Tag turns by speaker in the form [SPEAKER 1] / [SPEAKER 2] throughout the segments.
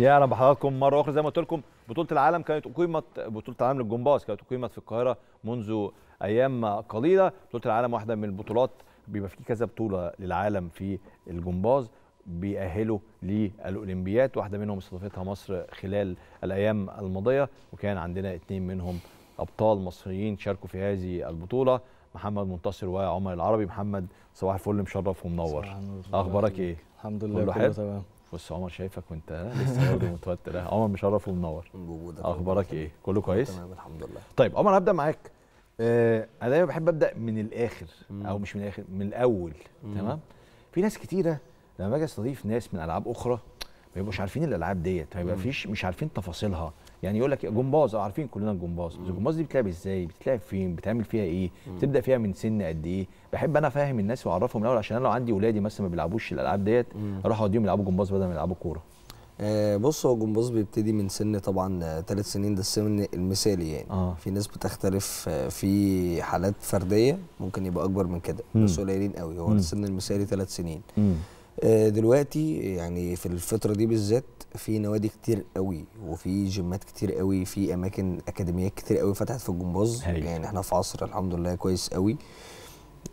[SPEAKER 1] يا أهلا بحضراتكم مرة أخرى. زي ما قلت لكم بطولة العالم كانت أقيمت بطولة العالم للجمباز كانت أقيمت في القاهرة منذ أيام قليلة. بطولة العالم واحدة من البطولات بيبقى في كذا بطولة للعالم في الجمباز بيأهلوا للأولمبيات. واحدة منهم استضافتها مصر خلال الأيام الماضية وكان عندنا اثنين منهم أبطال مصريين شاركوا في هذه البطولة. محمد منتصر وعمر العربي محمد صباح الفل مشرف ومنور. أخبارك إيه؟
[SPEAKER 2] الحمد لله
[SPEAKER 1] كله؟
[SPEAKER 2] تمام.
[SPEAKER 1] بص عمر شايفك وانت لسه برضه متوتر؟ عمر مشرف ومنور
[SPEAKER 3] بوجودك
[SPEAKER 1] أخبارك إيه؟ كله كويس؟
[SPEAKER 3] تمام الحمد لله.
[SPEAKER 1] طيب عمر هبدأ معاك. آه أنا دايما بحب أبدأ من الآخر أو مش من الآخر من الأول. تمام؟ في ناس كتيرة لما باجي أستضيف ناس من ألعاب أخرى ما يبقوش عارفين الألعاب ديت ما يبقى فيش مش عارفين تفاصيلها. يعني يقول لك جمباز آه عارفين كلنا الجمباز. الجمباز دي بتلعب إزاي؟ بتلعب فين؟ بتعمل فيها إيه؟ بتبدأ فيها من سن قد إيه؟ بحب أنا أفهم الناس وأعرفهم الأول عشان أنا لو عندي اولادي مثلا ما بيلعبوش الألعاب ديت أروح أوديهم يلعبوا جمباز بدل ما يلعبوا كورة.
[SPEAKER 3] آه بص هو الجمباز بيبتدي من سن طبعا ثلاث سنين ده السن المثالي يعني.
[SPEAKER 1] آه.
[SPEAKER 3] في ناس بتختلف آه، في حالات فردية ممكن يبقى أكبر من كده
[SPEAKER 1] مم.
[SPEAKER 3] بس قليلين قوي. هو
[SPEAKER 1] مم.
[SPEAKER 3] السن المثالي ثلاث سنين. آه، دلوقتي يعني في الفترة دي بالذات في نوادي كتير قوي وفي جيمات كتير قوي في أماكن أكاديميات كتير قوي فتحت في الجمباز. يعني إحنا في عصر الحمد لله كويس قوي.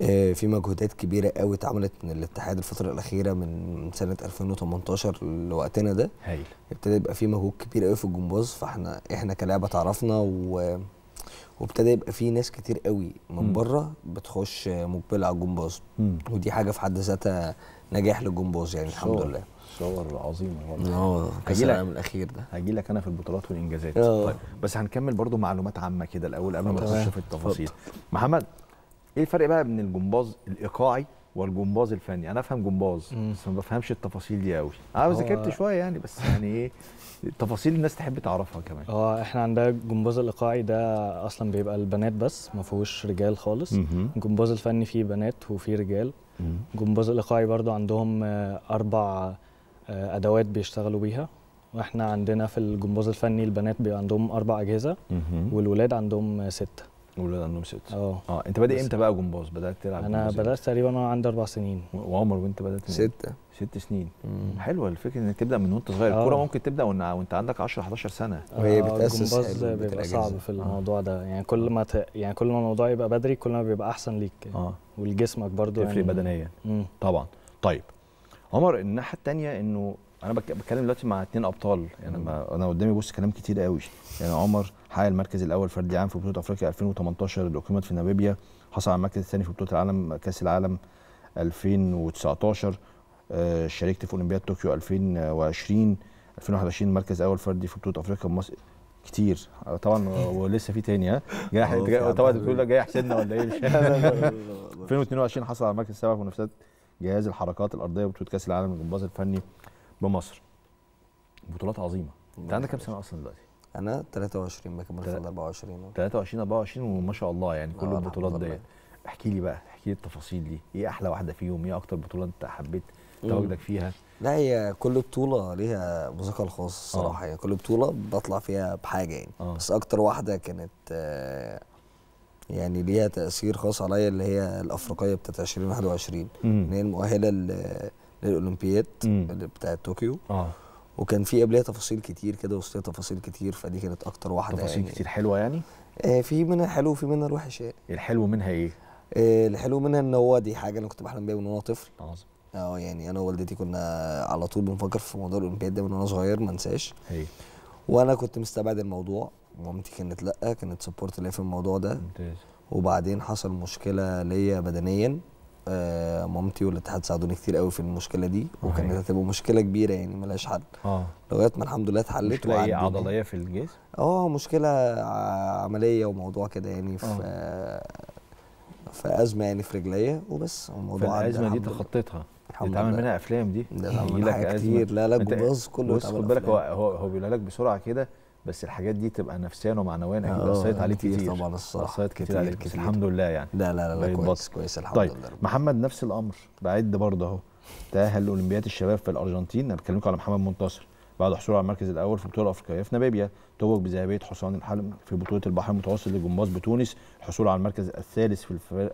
[SPEAKER 3] آه، في مجهودات كبيرة قوي اتعملت من الاتحاد الفترة الأخيرة من سنة 2018 لوقتنا ده.
[SPEAKER 1] هايل.
[SPEAKER 3] ابتدى يبقى في مجهود كبير قوي في الجمباز فإحنا إحنا كلعبة تعرفنا و وابتدى يبقى في ناس كتير قوي. من بره بتخش مقبلة على الجمباز. ودي حاجة في حد ذاتها نجاح للجمباز يعني الحمد
[SPEAKER 1] صور.
[SPEAKER 3] لله
[SPEAKER 1] صور عظيمه والله
[SPEAKER 3] آه
[SPEAKER 1] كأس.
[SPEAKER 3] العالم الأخير ده
[SPEAKER 1] هجي لك أنا في البطولات والإنجازات
[SPEAKER 3] آه.
[SPEAKER 1] طيب بس هنكمل برضو معلومات عامة كده الأول قبل ما. نخش في التفاصيل محمد إيه الفرق بقى بين الجمباز الإيقاعي والجمباز الفني أنا أفهم جمباز
[SPEAKER 2] مم.
[SPEAKER 1] بس ما بفهمش التفاصيل دي قوي
[SPEAKER 2] أنا
[SPEAKER 1] ذاكرت شوية يعني بس يعني إيه تفاصيل الناس تحب تعرفها كمان
[SPEAKER 2] هو إحنا عندنا الجمباز الإيقاعي ده أصلا بيبقى البنات بس ما فيهوش رجال خالص. الجمباز الفني فيه بنات وفيه رجال. الجمباز الإيقاعي برضو عندهم أربع أدوات بيشتغلوا بيها وإحنا عندنا في الجمباز الفني البنات بيبقى عندهم أربع
[SPEAKER 1] أجهزة.
[SPEAKER 2] والولاد عندهم ستة
[SPEAKER 1] والولاد عندهم ست
[SPEAKER 2] آه
[SPEAKER 1] آه أنت بادئ إمتى بقى جمباز بدأت تلعب أنا؟
[SPEAKER 2] بدأت تقريبا وأنا عندي أربع سنين.
[SPEAKER 1] وعمر وأنت بدأت
[SPEAKER 3] ستة.
[SPEAKER 1] ست سنين.
[SPEAKER 3] مم.
[SPEAKER 1] حلوة الفكرة إنك تبدأ من وأنت صغير.
[SPEAKER 2] آه.
[SPEAKER 1] الكوره ممكن تبدأ وأنت عندك 10 11 سنة.
[SPEAKER 3] وهي
[SPEAKER 2] آه،
[SPEAKER 3] بتأسس
[SPEAKER 2] الجمباز
[SPEAKER 3] حلو بيت
[SPEAKER 2] بيبقى. صعب في الموضوع ده. يعني كل ما ت... يعني كل ما الموضوع يبقى بدري كل ما بيبقى أحسن ليك.
[SPEAKER 1] آه.
[SPEAKER 2] ولجسمك برضو
[SPEAKER 1] تفرق بدنيا.
[SPEAKER 2] مم.
[SPEAKER 1] طبعا. طيب. عمر الناحية الثانية إنه أنا بتكلم دلوقتي مع اثنين أبطال يعني ما أنا قدامي بص كلام كتير قوي. يعني عمر حقق المركز الأول فردي عام في بطولة أفريقيا 2018 اللي اقيمت في ناميبيا حصل على المركز الثاني في بطولة العالم كأس العالم 2019 آه، شاركت في أولمبياد طوكيو 2020 2021 مركز أول فردي في بطولة أفريقيا بمصر كتير. آه، طبعا ولسه في تاني ها؟ جاي
[SPEAKER 3] عبد
[SPEAKER 1] طبعا. بتقول لك جاي احسدنا ولا إيه؟ مش فاهم. 2022 حصل على المركز السابع في منافسات جهاز الحركات الأرضية بطولة كأس العالم للجمباز الفني. بمصر. بطولات عظيمة. أنت عندك كام سنة أصلا دلوقتي؟
[SPEAKER 3] أنا 23 بكمل في
[SPEAKER 1] تلات-
[SPEAKER 3] 24 أهو.
[SPEAKER 1] 23 24 وما شاء الله يعني كل
[SPEAKER 3] آه،
[SPEAKER 1] البطولات. ديت. احكي لي بقى احكي لي التفاصيل دي. إيه أحلى واحدة فيهم؟ إيه أكتر بطولة أنت حبيت تواجدك فيها؟
[SPEAKER 3] لا هي كل بطولة ليها مذاقها الخاص الصراحة يعني. كل بطولة بطلع فيها بحاجة يعني.
[SPEAKER 1] آه.
[SPEAKER 3] بس أكتر واحدة كانت آه، يعني ليها تأثير خاص عليا اللي هي الأفريقية بتاعت 2021
[SPEAKER 1] مم.
[SPEAKER 3] اللي هي المؤهلة ل- للأولمبياد
[SPEAKER 1] مم.
[SPEAKER 3] اللي بتاعت طوكيو.
[SPEAKER 1] آه.
[SPEAKER 3] وكان في قبلها تفاصيل كتير كده وسطها تفاصيل كتير فدي كانت أكتر واحدة
[SPEAKER 1] تفاصيل
[SPEAKER 3] يعني.
[SPEAKER 1] كتير حلوة يعني؟
[SPEAKER 3] آه، في منها الحلو وفي منها الوحش يعني.
[SPEAKER 1] الحلو منها إيه؟
[SPEAKER 3] آه، الحلو منها إن هو دي حاجة أنا كنت بحلم بيها من وأنا طفل.
[SPEAKER 1] عظيم.
[SPEAKER 3] آه يعني أنا ووالدتي كنا على طول بنفكر في موضوع الأولمبياد ده من وأنا صغير ما انساش
[SPEAKER 1] هي
[SPEAKER 3] وأنا كنت مستبعد الموضوع. مامتي كانت لأ كانت سبورت ليا في الموضوع ده.
[SPEAKER 1] ممتاز.
[SPEAKER 3] وبعدين حصل مشكلة ليا بدنيا. مامتي والاتحاد ساعدوني كتير قوي في المشكلة دي وكانت. هتبقى مشكلة كبيرة يعني ملهاش حل
[SPEAKER 1] آه
[SPEAKER 3] لغاية ما الحمد لله اتحلت
[SPEAKER 1] مشكلة إيه
[SPEAKER 3] وعدت.
[SPEAKER 1] عضلية في الجسم
[SPEAKER 3] آه مشكلة عملية وموضوع كده يعني في آه. في أزمة يعني في رجليا وبس الموضوع عدى
[SPEAKER 1] فالازمه دي. تخطيتها اتعمل. منها أفلام دي
[SPEAKER 3] ده اتعمل منها. كتير لا لا
[SPEAKER 1] أنت
[SPEAKER 3] الجمباز كله
[SPEAKER 1] خد بالك. هو هو بيقولها لك بسرعة كده بس الحاجات دي تبقى نفسيا ومعنويا أكيد
[SPEAKER 3] آه،
[SPEAKER 1] أثرت عليك
[SPEAKER 3] كتير طبعا الصراحة.
[SPEAKER 1] أثرت كتير,
[SPEAKER 3] كتير،
[SPEAKER 1] عليك بس
[SPEAKER 3] كتير.
[SPEAKER 1] الحمد لله يعني.
[SPEAKER 3] لا لا لا, لا كويس
[SPEAKER 1] بطل.
[SPEAKER 3] كويس الحمد
[SPEAKER 1] طيب
[SPEAKER 3] لله.
[SPEAKER 1] محمد نفس الأمر. بعد برضه أهو. تاهل لاولمبياد الشباب في الأرجنتين. أنا بكلمكم على محمد منتصر. بعد حصوله على المركز الأول في البطوله الافريقيه في ناميبيا توج بذهبية حصان الحلم في بطولة البحر المتوسط للجمباز بتونس. الحصول على المركز الثالث في الفرق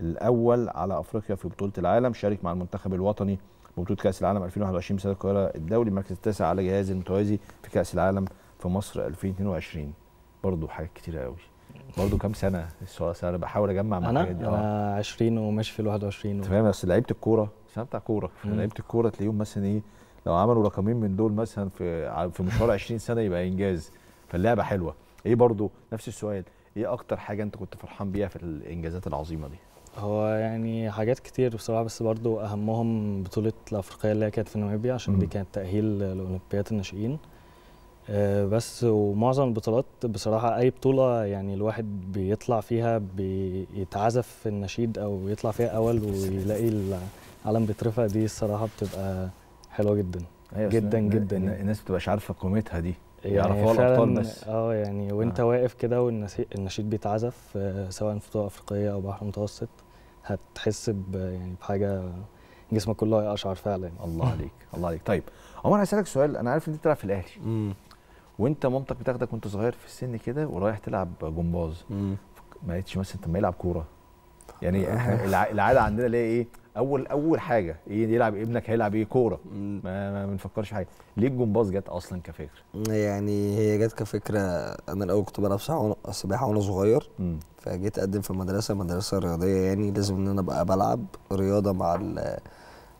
[SPEAKER 1] الأول على أفريقيا في بطولة العالم. شارك مع المنتخب الوطني ببطوله كأس العالم 2021 بسنه القاهرة الدولي. المركز التاسع على جهاز المتوازي في كأس العالم في مصر 2022 برضه حاجات كتيرة قوي. برضه كام سنة؟ السؤال أنا بحاول أجمع مع أنا
[SPEAKER 2] أنا 20 وماشي في ال 21
[SPEAKER 1] انت فاهم بس لعيبة الكورة سنة بتاع كورة.
[SPEAKER 2] مم.
[SPEAKER 1] لعيبة الكورة تلاقيهم مثلا إيه لو عملوا رقمين من دول مثلا في في مشوار 20 سنة يبقى إنجاز. فاللعبة حلوة. إيه برضو نفس السؤال إيه أكتر حاجة أنت كنت فرحان بيها في الإنجازات العظيمة دي؟
[SPEAKER 2] هو يعني حاجات كتير بصراحة بس برضو أهمهم بطولة الأفريقية اللي هي كانت في ناميبيا عشان دي. كانت تأهيل لأولمبياد الناشئين. آه، بس ومعظم البطولات بصراحة أي بطولة يعني الواحد بيطلع فيها بيتعزف في النشيد أو يطلع فيها أول ويلاقي العلم بيترفع دي الصراحة بتبقى حلوة جدا
[SPEAKER 1] أيوة،
[SPEAKER 2] جدا جدا يعني.
[SPEAKER 1] الناس ما بتبقاش عارفة قيمتها دي
[SPEAKER 2] يعني
[SPEAKER 1] يعرفوها الأبطال
[SPEAKER 2] فعلاً-
[SPEAKER 1] بس
[SPEAKER 2] آه يعني وأنت
[SPEAKER 1] آه.
[SPEAKER 2] واقف كده والنشيد بيتعزف آه، سواء في بطولة أفريقية أو بحر متوسط هتحس ب يعني بحاجة جسمك كله هيقشعر فعلا.
[SPEAKER 1] الله عليك الله عليك طيب عمر هسألك سؤال أنا عارف إن أنت بتلعب في
[SPEAKER 3] الأهلي.
[SPEAKER 1] وانت مامتك بتاخدك وانت صغير في السن كده ورايح تلعب جمباز. ما لقيتش مثلا طب ما يلعب كورة. يعني إحنا الع- العادة عندنا اللي هي إيه أول أول حاجة إيه يلعب ابنك هيلعب إيه
[SPEAKER 3] كورة.
[SPEAKER 1] ما ما بنفكرش في حاجة. ليه الجمباز جت أصلا كفكره
[SPEAKER 3] يعني هي جت كفكرة أنا الأول كنت بلعب سباحة وأنا صغير. فجيت أقدم في مدرسة مدرسة رياضية يعني لازم إن أنا أبقى بلعب رياضة مع ال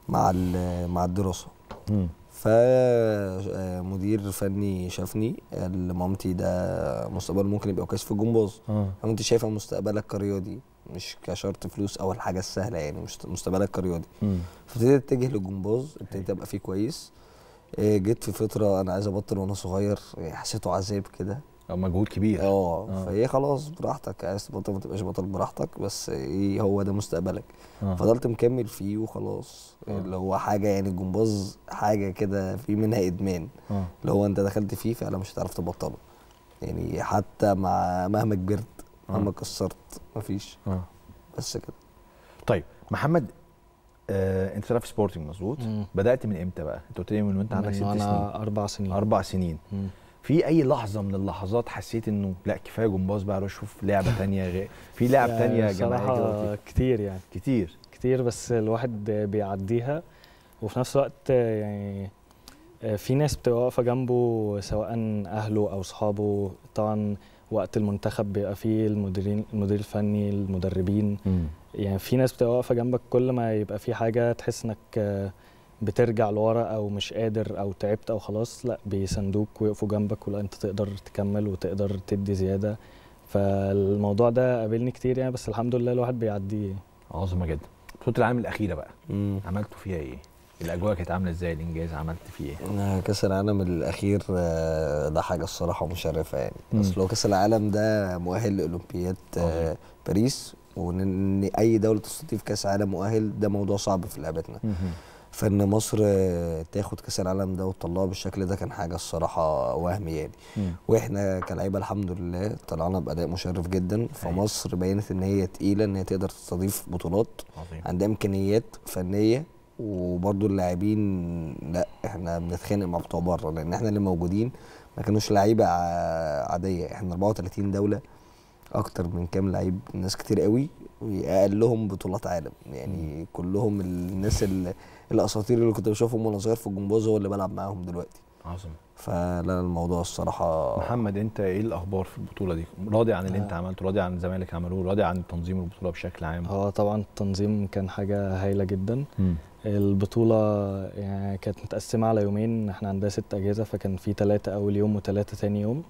[SPEAKER 3] مع ال مع الدراسة.
[SPEAKER 1] امم
[SPEAKER 3] فمدير فني شافني قال لمامتي ده مستقبل ممكن يبقى كويس في الجمباز فانت شايفة مستقبلك كرياضي مش كشرط فلوس أو الحاجة السهلة يعني مش مستقبلك كرياضي فابتديت أتجه للجمباز ابتديت أبقى فيه كويس. إيه، جيت في فترة أنا عايز أبطل وأنا صغير حسيته عذاب كده.
[SPEAKER 1] مجهود كبير.
[SPEAKER 3] آه
[SPEAKER 1] آه.
[SPEAKER 3] فهي خلاص براحتك عايز تبطل ما تبقاش بطل براحتك بس إيه هو ده مستقبلك.
[SPEAKER 1] آه.
[SPEAKER 3] فضلت مكمل فيه وخلاص.
[SPEAKER 1] آه.
[SPEAKER 3] اللي هو حاجة يعني الجمباز حاجة كده في منها إدمان.
[SPEAKER 1] آه.
[SPEAKER 3] اللي هو أنت دخلت فيه فعلا مش هتعرف تبطله. يعني حتى مع مهما كبرت مهما
[SPEAKER 1] آه.
[SPEAKER 3] كسرت مفيش.
[SPEAKER 1] آه.
[SPEAKER 3] بس كده.
[SPEAKER 1] طيب محمد آه أنت بتلعب في سبورتنج مظبوط. بدأت من إمتى بقى؟ أنت قلت لي من وأنت عندك ست سنين.
[SPEAKER 2] أربع سنين.
[SPEAKER 1] أربع سنين.
[SPEAKER 2] مم.
[SPEAKER 1] في أي لحظة من اللحظات حسيت إنه لا كفاية جمباز بقى أشوف لعبة تانية غير. في لعب
[SPEAKER 2] يعني
[SPEAKER 1] تانية جماعيه
[SPEAKER 2] صراحة
[SPEAKER 1] قلت
[SPEAKER 2] كتير يعني.
[SPEAKER 1] كتير.
[SPEAKER 2] كتير بس الواحد بيعديها. وفي نفس الوقت يعني في ناس بتبقى واقفة جنبه سواء أهله أو صحابه طبعا وقت المنتخب بيبقى فيه المديرين المدير الفني المدربين.
[SPEAKER 1] مم.
[SPEAKER 2] يعني في ناس بتبقى واقفة جنبك كل ما يبقى في حاجة تحس إنك بترجع لورا أو مش قادر أو تعبت أو خلاص لأ بيساندوك ويقفوا جنبك ولا أنت تقدر تكمل وتقدر تدي زيادة. فالموضوع ده قابلني كتير يعني بس الحمد لله الواحد بيعديه
[SPEAKER 1] عظمة جدا. بطوله العالم الأخيرة بقى.
[SPEAKER 3] مم.
[SPEAKER 1] عملتوا فيها إيه؟ الأجواء كانت عاملة إزاي؟ الإنجاز عملت فيه
[SPEAKER 3] إيه؟ كأس العالم الأخير آه، ده حاجة الصراحة مشرفة يعني. أصل هو كأس العالم ده مؤهل لأولمبياد آه،. باريس وإن إن أي دولة تستضيف كأس عالم مؤهل ده موضوع صعب في لعبتنا. فإن مصر تاخد كأس العالم ده وتطلعه بالشكل ده كان حاجة الصراحة وهم يعني.
[SPEAKER 1] مم.
[SPEAKER 3] وإحنا كلاعيبه الحمد لله طلعنا بأداء مشرف جدا. فمصر بينت إن هي تقيلة إن هي تقدر تستضيف بطولات.
[SPEAKER 1] عظيم.
[SPEAKER 3] عندها إمكانيات فنية وبرضو اللاعبين لأ إحنا بنتخانق مع بتوع بره لأن إحنا اللي موجودين. ما كانوش لعيبة عادية. إحنا 34 دولة. أكتر من كام لعيب ناس كتير قوي واقلهم بطولات عالم. يعني كلهم الناس اللي الأساطير اللي كنت بشوفهم وأنا صغير في الجمباز هو اللي بلعب معاهم دلوقتي.
[SPEAKER 1] عظمه
[SPEAKER 3] فلا الموضوع الصراحة
[SPEAKER 1] محمد أنت إيه الأخبار في البطولة دي؟ راضي عن اللي أنت
[SPEAKER 2] آه.
[SPEAKER 1] عملته راضي عن الزمالك عملوه راضي عن تنظيم البطولة بشكل عام؟
[SPEAKER 2] هو طبعا التنظيم كان حاجة هايلة جدا.
[SPEAKER 1] مم.
[SPEAKER 2] البطولة يعني كانت متقسمة على يومين إحنا عندنا ست أجهزة فكان في تلاتة أول يوم وتلاتة تاني يوم.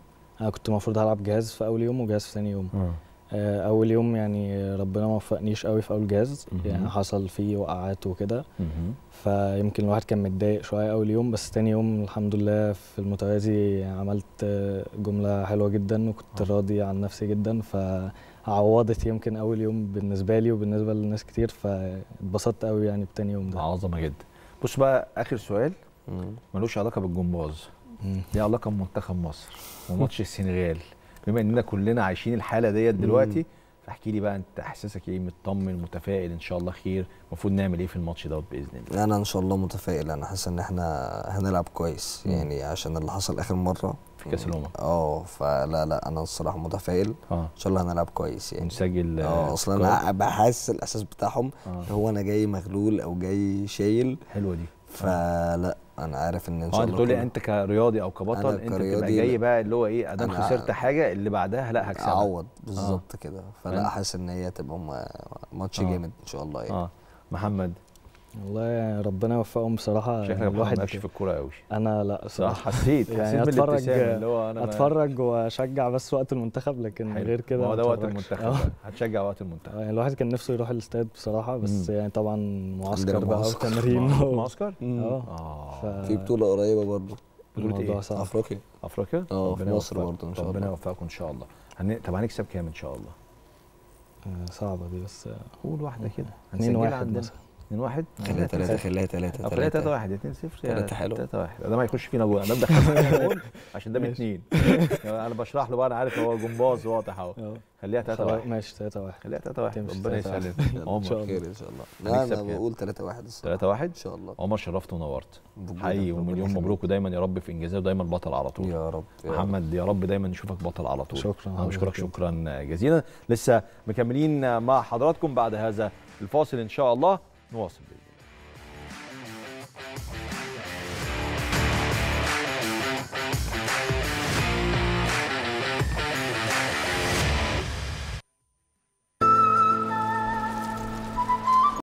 [SPEAKER 2] أنا كنت المفروض هلعب جهاز في أول يوم وجهاز في تاني يوم
[SPEAKER 1] آه
[SPEAKER 2] آه، أول يوم يعني ربنا ما وفقنيش قوي في أول جهاز
[SPEAKER 1] مهم.
[SPEAKER 2] يعني حصل فيه وقعات وكده. فيمكن الواحد كان متضايق شوية أول يوم بس تاني يوم الحمد لله في المتوازي عملت آه، جملة حلوة جدا وكنت
[SPEAKER 1] آه.
[SPEAKER 2] راضي عن نفسي جدا فعوضت يمكن أول يوم بالنسبة لي وبالنسبة لناس كتير فاتبسطت قوي يعني بتاني يوم ده
[SPEAKER 1] عظمة جدا بص بقى آخر سؤال. ملوش علاقة بالجمباز. ليه علاقة بمنتخب مصر وماتش السنغال. بما إننا كلنا عايشين الحالة ديت دلوقتي فاحكي لي بقى أنت إحساسك إيه؟ مطمن متفائل إن شاء الله خير. المفروض نعمل إيه في الماتش دوت بإذن الله؟
[SPEAKER 3] أنا إن شاء الله متفائل. أنا حاسس إن إحنا هنلعب كويس.
[SPEAKER 1] مم.
[SPEAKER 3] يعني عشان اللي حصل آخر مرة.
[SPEAKER 1] في كأس الأمم.
[SPEAKER 3] آه فلا لا أنا الصراحة متفائل.
[SPEAKER 1] آه.
[SPEAKER 3] إن شاء الله هنلعب كويس يعني.
[SPEAKER 1] ونسجل
[SPEAKER 3] آه
[SPEAKER 1] أصلا.
[SPEAKER 3] أنا بحس الإحساس بتاعهم
[SPEAKER 1] آه.
[SPEAKER 3] هو أنا جاي مغلول أو جاي شايل.
[SPEAKER 1] حلوة دي.
[SPEAKER 3] فلا أنا عارف إن إن
[SPEAKER 1] آه
[SPEAKER 3] شاء الله
[SPEAKER 1] بتقول لي
[SPEAKER 3] كله
[SPEAKER 1] أنت كرياضي أو كبطل أنت بتبقى جاي. بقى اللي هو إيه ادام خسرت حاجة اللي بعدها لا هكسبها.
[SPEAKER 3] اعوض بالظبط كده.
[SPEAKER 1] فأنت-
[SPEAKER 3] فلا حاسس إن هي تبقى ماتش
[SPEAKER 1] آه.
[SPEAKER 3] جامد إن شاء الله يعني.
[SPEAKER 1] آه. محمد.
[SPEAKER 2] والله ربنا يوفقهم بصراحة
[SPEAKER 1] شكلك
[SPEAKER 2] يعني
[SPEAKER 1] الواحد ماشي في الكورة قوي
[SPEAKER 2] أنا
[SPEAKER 1] لأ
[SPEAKER 2] صراحة
[SPEAKER 1] حسيت
[SPEAKER 2] يعني
[SPEAKER 1] حسيت بالابتسامه اللي هو أنا
[SPEAKER 2] أتفرج وأشجع بس وقت المنتخب لكن
[SPEAKER 1] حلو.
[SPEAKER 2] غير كده
[SPEAKER 1] ما هو ده وقت. المنتخب
[SPEAKER 2] آه.
[SPEAKER 1] هتشجع وقت المنتخب
[SPEAKER 2] يعني الواحد كان نفسه يروح الاستاد بصراحة بس
[SPEAKER 1] مم.
[SPEAKER 2] يعني طبعا معسكر بقى
[SPEAKER 3] معسكر.
[SPEAKER 2] وتمرين
[SPEAKER 1] آه، معسكر. آه
[SPEAKER 2] ف-
[SPEAKER 3] في بطولة قريبة
[SPEAKER 1] بطولة
[SPEAKER 2] الموضوع
[SPEAKER 1] إيه؟
[SPEAKER 2] صعب
[SPEAKER 3] أفريقيا
[SPEAKER 1] أفريقيا
[SPEAKER 3] آه، في
[SPEAKER 1] ربنا
[SPEAKER 3] مصر. برضه إن شاء
[SPEAKER 1] ربنا
[SPEAKER 3] الله.
[SPEAKER 1] يوفقكم إن شاء الله. طب هنكسب كام إن شاء الله
[SPEAKER 2] آه، صعبة دي بس
[SPEAKER 1] قول واحدة كده
[SPEAKER 2] 2 1
[SPEAKER 1] عندنا
[SPEAKER 2] مثلا
[SPEAKER 1] 2 1
[SPEAKER 3] خليها ثلاثة خليها ثلاثة
[SPEAKER 1] خليها 3
[SPEAKER 3] ثلاثة
[SPEAKER 1] 1 2 0
[SPEAKER 3] تلاتة حلو.
[SPEAKER 1] 3 1 ده ما يخش فينا جول أنا بدخل فينا جول عشان ده
[SPEAKER 2] ماشي.
[SPEAKER 1] باثنين أنا بشرح له بقى أنا عارف هو جمباز واضح اهو.
[SPEAKER 2] آه
[SPEAKER 1] خليها 3
[SPEAKER 2] خلاص
[SPEAKER 1] 1
[SPEAKER 2] ماشي 3 1
[SPEAKER 1] خليها 3 1
[SPEAKER 2] تمشي
[SPEAKER 1] ربنا
[SPEAKER 2] 3-1.
[SPEAKER 1] يسلم
[SPEAKER 3] ان
[SPEAKER 1] عمر.
[SPEAKER 3] شاء الله. خير ان شاء الله لا
[SPEAKER 1] أنا؟
[SPEAKER 3] بقول 3 1 الصراحة.
[SPEAKER 1] 3 1
[SPEAKER 3] إن شاء الله.
[SPEAKER 1] عمر شرفت ونورت. حقيقي ومليون. مبروك ودايما يا رب في انجازات ودايما بطل على طول.
[SPEAKER 3] يا رب يا رب.
[SPEAKER 1] محمد يا رب دايما نشوفك بطل على طول.
[SPEAKER 2] شكراً.
[SPEAKER 1] أنا بشكرك. شكرا جزيلا. لسه مكملين مع حضراتكم بعد هذا الفاصل إن شاء الله. نواصل باذن الله